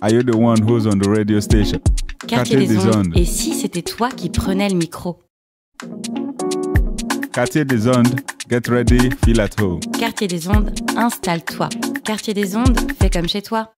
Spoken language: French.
Are you the one who's on the radio station? Quartier, des, ondes. Et si c'était toi qui prenais le micro Quartier des ondes, get ready, feel at home. Quartier des ondes, installe-toi. Quartier des ondes, fais comme chez toi.